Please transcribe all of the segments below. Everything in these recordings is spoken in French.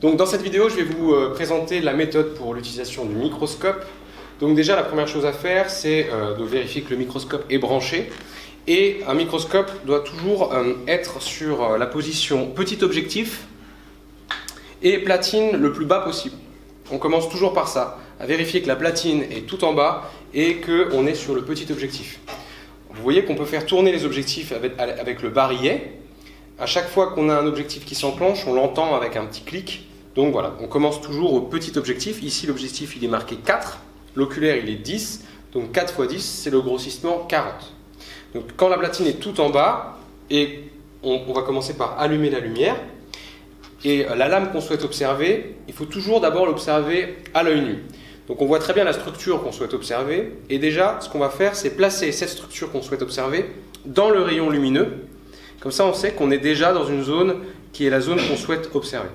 Donc dans cette vidéo, je vais vous euh, présenter la méthode pour l'utilisation du microscope. Donc déjà, la première chose à faire, c'est euh, de vérifier que le microscope est branché. Et un microscope doit toujours euh, être sur la position petit objectif et platine le plus bas possible. On commence toujours par ça, à vérifier que la platine est tout en bas et qu'on est sur le petit objectif. Vous voyez qu'on peut faire tourner les objectifs avec, avec le barillet. À chaque fois qu'on a un objectif qui s'enclenche, on l'entend avec un petit clic donc voilà, on commence toujours au petit objectif. Ici, l'objectif, il est marqué 4. L'oculaire, il est 10. Donc 4 x 10, c'est le grossissement 40. Donc quand la platine est tout en bas, et on, va commencer par allumer la lumière, et la lame qu'on souhaite observer, il faut toujours d'abord l'observer à l'œil nu. Donc on voit très bien la structure qu'on souhaite observer, et déjà, ce qu'on va faire, c'est placer cette structure qu'on souhaite observer dans le rayon lumineux. Comme ça, on sait qu'on est déjà dans une zone qui est la zone qu'on souhaite observer.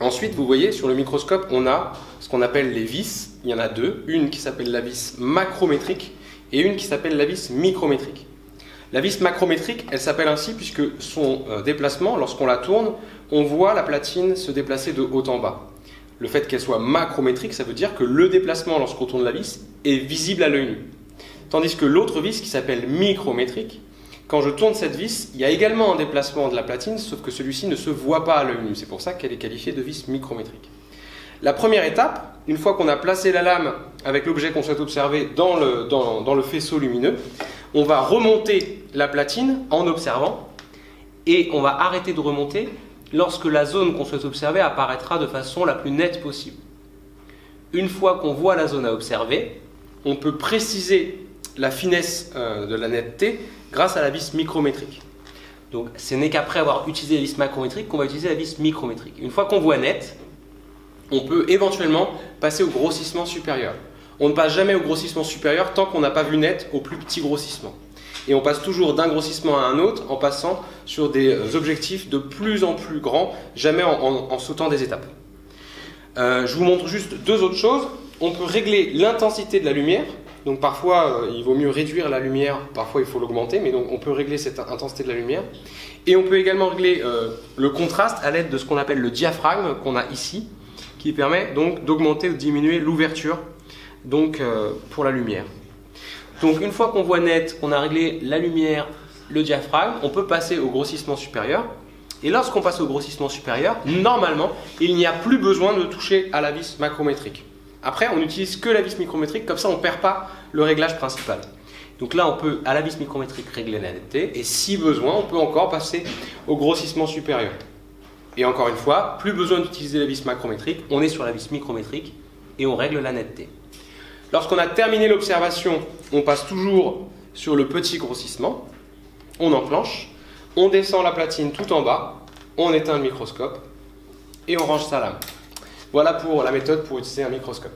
Ensuite, vous voyez, sur le microscope, on a ce qu'on appelle les vis. Il y en a deux. Une qui s'appelle la vis macrométrique et une qui s'appelle la vis micrométrique. La vis macrométrique, elle s'appelle ainsi puisque son euh, déplacement, lorsqu'on la tourne, on voit la platine se déplacer de haut en bas. Le fait qu'elle soit macrométrique, ça veut dire que le déplacement lorsqu'on tourne la vis est visible à l'œil nu. Tandis que l'autre vis qui s'appelle micrométrique, quand je tourne cette vis, il y a également un déplacement de la platine, sauf que celui-ci ne se voit pas à l'œil nu. C'est pour ça qu'elle est qualifiée de vis micrométrique. La première étape, une fois qu'on a placé la lame avec l'objet qu'on souhaite observer dans le, faisceau lumineux, on va remonter la platine en observant et on va arrêter de remonter lorsque la zone qu'on souhaite observer apparaîtra de façon la plus nette possible. Une fois qu'on voit la zone à observer, on peut préciser la finesse euh, de la netteté grâce à la vis micrométrique. Donc ce n'est qu'après avoir utilisé la vis macrométrique qu'on va utiliser la vis micrométrique. Une fois qu'on voit net, on peut éventuellement passer au grossissement supérieur. On ne passe jamais au grossissement supérieur tant qu'on n'a pas vu net au plus petit grossissement. Et on passe toujours d'un grossissement à un autre en passant sur des euh, objectifs de plus en plus grands, jamais en, sautant des étapes. Euh, je vous montre juste deux autres choses. On peut régler l'intensité de la lumière donc parfois, euh, il vaut mieux réduire la lumière, parfois il faut l'augmenter, mais donc on peut régler cette intensité de la lumière. Et on peut également régler euh, le contraste à l'aide de ce qu'on appelle le diaphragme qu'on a ici, qui permet donc d'augmenter ou diminuer l'ouverture donc euh, pour la lumière. Donc une fois qu'on voit net, qu'on a réglé la lumière, le diaphragme, on peut passer au grossissement supérieur. Et lorsqu'on passe au grossissement supérieur, normalement, il n'y a plus besoin de toucher à la vis macrométrique. Après, on n'utilise que la vis micrométrique, comme ça on ne perd pas le réglage principal. Donc là, on peut à la vis micrométrique régler la netteté, et si besoin, on peut encore passer au grossissement supérieur. Et encore une fois, plus besoin d'utiliser la vis macrométrique, on est sur la vis micrométrique et on règle la netteté. Lorsqu'on a terminé l'observation, on passe toujours sur le petit grossissement, on enclenche, on descend la platine tout en bas, on éteint le microscope et on range sa lame. Voilà pour la méthode pour utiliser un microscope.